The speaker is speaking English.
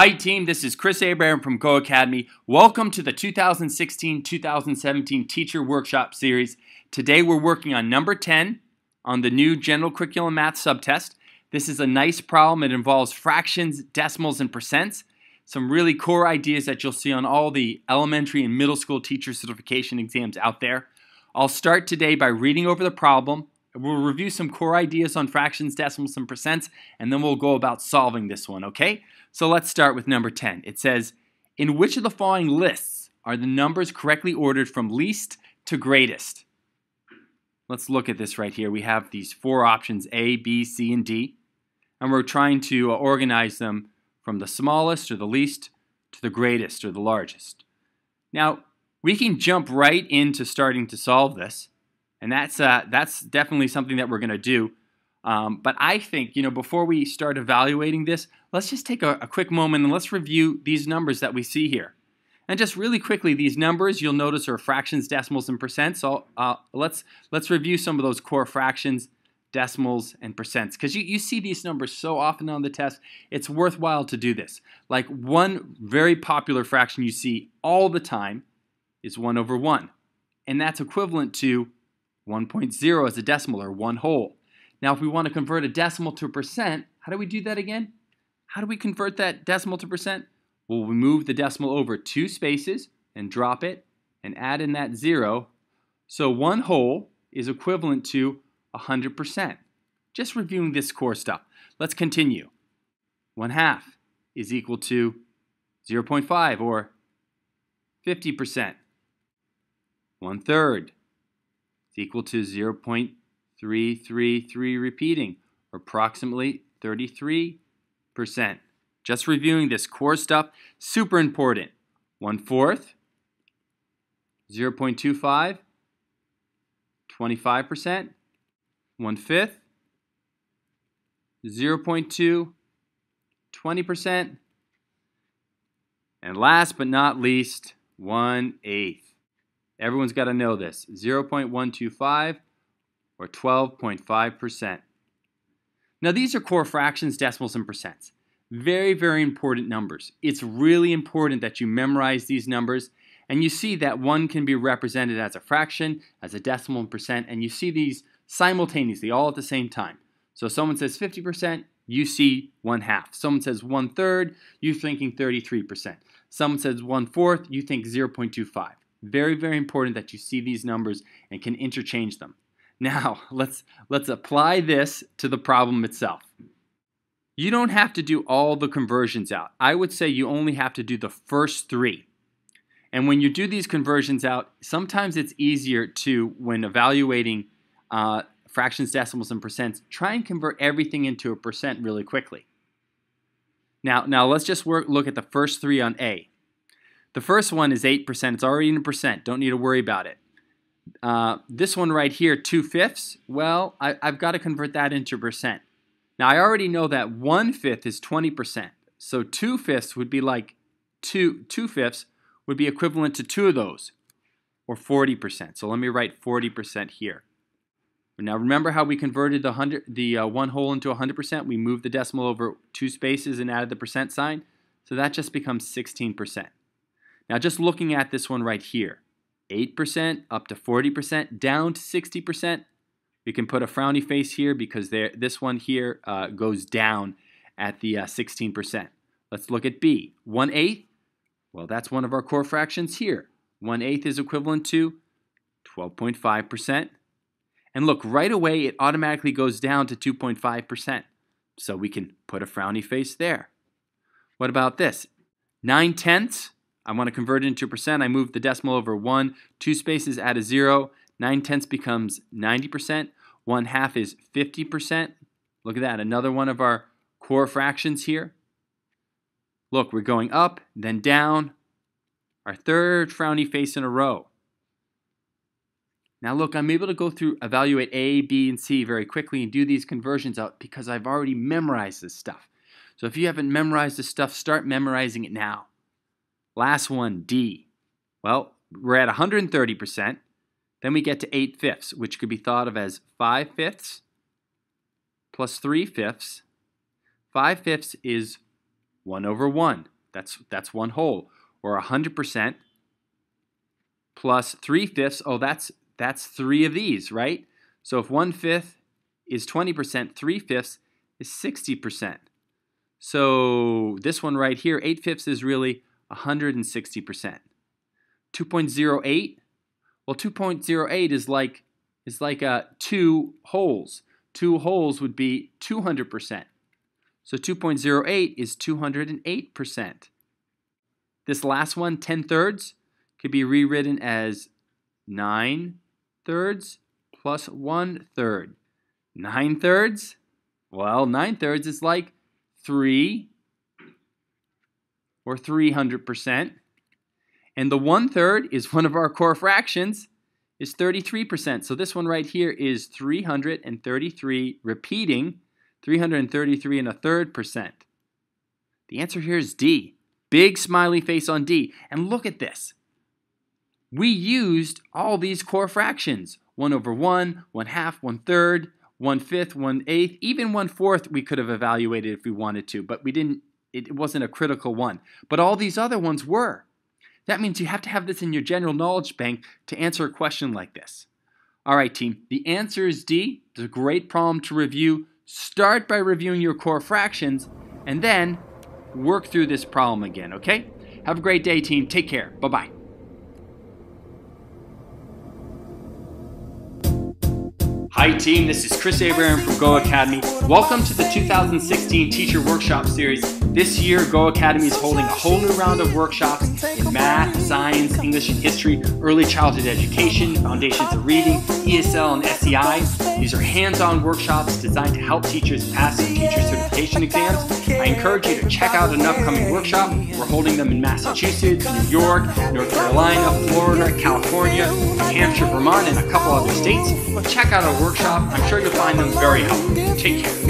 Hi, team. This is Chris Abraham from GOH Academy. Welcome to the 2016 2017 Teacher Workshop Series. Today we're working on number 10 on the new General Curriculum Math subtest. This is a nice problem. It involves fractions, decimals, and percents. Some really core ideas that you'll see on all the elementary and middle school teacher certification exams out there. I'll start today by reading over the problem. We'll review some core ideas on fractions, decimals, and percents, and then we'll go about solving this one, okay? So let's start with number 10. It says, in which of the following lists are the numbers correctly ordered from least to greatest? Let's look at this right here. We have these four options, A, B, C, and D. And we're trying to uh, organize them from the smallest or the least to the greatest or the largest. Now, we can jump right into starting to solve this. And that's, uh, that's definitely something that we're going to do. Um, but I think, you know, before we start evaluating this, let's just take a, a, quick moment and let's review these numbers that we see here. And just really quickly, these numbers you'll notice are fractions, decimals, and percents. So uh, let's let's review some of those core fractions, decimals, and percents because you, you see these numbers so often on the test. It's worthwhile to do this. Like one very popular fraction you see all the time is 1 over 1. And that's equivalent to 1.0 as a decimal or one whole. Now, if we want to convert a decimal to a percent, how do we do that again? How do we convert that decimal to percent? Well, we move the decimal over two spaces and drop it and add in that zero. So one whole is equivalent to 100%. Just reviewing this core stuff. Let's continue. 1 half is equal to 0.5 or 50%. 1 third is equal to 0.5 3, 3, 3 repeating, or approximately 33%. Just reviewing this core stuff, super important. 1 fourth, 0.25, 25%, 1 fifth, 0.2, 20%, and last but not least, 1 eighth. Everyone's got to know this. 0.125 or 12.5%. Now these are core fractions, decimals, and percents. Very, very important numbers. It's really important that you memorize these numbers and you see that one can be represented as a fraction, as a decimal and percent, and you see these simultaneously all at the same time. So someone says 50%, you see one half. Someone says one third, you're thinking 33%. Someone says one fourth, you think 0.25. Very, very important that you see these numbers and can interchange them. Now, let's, let's apply this to the problem itself. You don't have to do all the conversions out. I would say you only have to do the first three. And when you do these conversions out, sometimes it's easier to, when evaluating uh, fractions, decimals, and percents, try and convert everything into a percent really quickly. Now, now let's just work, look at the first three on A. The first one is 8%. It's already in a percent. Don't need to worry about it. Uh, this one right here, 2 fifths, well, I, have got to convert that into percent. Now, I already know that 1 fifth is 20%. So 2 fifths would be like 2, 2 fifths would be equivalent to two of those, or 40%. So let me write 40% here. Now remember how we converted the, hundred, the uh, one whole into 100%? We moved the decimal over two spaces and added the percent sign. So that just becomes 16%. Now just looking at this one right here, 8% up to 40%, down to 60%. We can put a frowny face here because there, this one here uh, goes down at the uh, 16%. Let's look at B. 1 eighth, well, that's one of our core fractions here. 1 eighth is equivalent to 12.5%. And look, right away it automatically goes down to 2.5%. So we can put a frowny face there. What about this? 9 tenths, I want to convert it into a percent. I move the decimal over one, two spaces, add a zero. Nine tenths becomes 90%. One half is 50%. Look at that, another one of our core fractions here. Look, we're going up, then down. Our third frowny face in a row. Now look, I'm able to go through, evaluate A, B, and C very quickly and do these conversions out because I've already memorized this stuff. So if you haven't memorized this stuff, start memorizing it now. Last one, D. Well, we're at 130%. Then we get to 8 fifths, which could be thought of as 5 fifths plus 3 fifths. 5 fifths is 1 over 1. That's, that's one whole. Or 100% plus 3 fifths. Oh, that's, that's three of these, right? So if 1 fifth is 20%, 3 fifths is 60%. So this one right here, 8 fifths is really 160%. 2.08, well 2.08 is like is like uh, two wholes. Two wholes would be 200%. So 2.08 is 208%. This last one, 10 thirds, could be rewritten as 9 thirds plus 1 third. 9 thirds? Well, 9 thirds is like 3 or 300%. And the 1 third is one of our core fractions is 33%. So this one right here is 333 repeating 333 and a third percent. The answer here is D. Big smiley face on D. And look at this. We used all these core fractions. 1 over 1, 1 half, 1 third, 1 fifth, 1 eighth, even 1 fourth we could have evaluated if we wanted to, but we didn't, it wasn't a critical one. But all these other ones were. That means you have to have this in your general knowledge bank to answer a question like this. All right, team, the answer is D. It's a great problem to review. Start by reviewing your core fractions and then work through this problem again, okay? Have a great day, team. Take care. Bye bye. Hi, team. This is Chris Abraham from GOH Academy. Welcome to the 2016 Teacher Workshop Series. This year, GOH Academy is holding a whole new round of workshops in math, science, English and history, early childhood education, foundations of reading, ESL and SEI. These are hands-on workshops designed to help teachers pass their teacher certification exams. I encourage you to check out an upcoming workshop. We're holding them in Massachusetts, New York, North Carolina, Florida, California, New Hampshire, Vermont, and a couple other states. Check out our workshop. I'm sure you'll find them very helpful. Take care.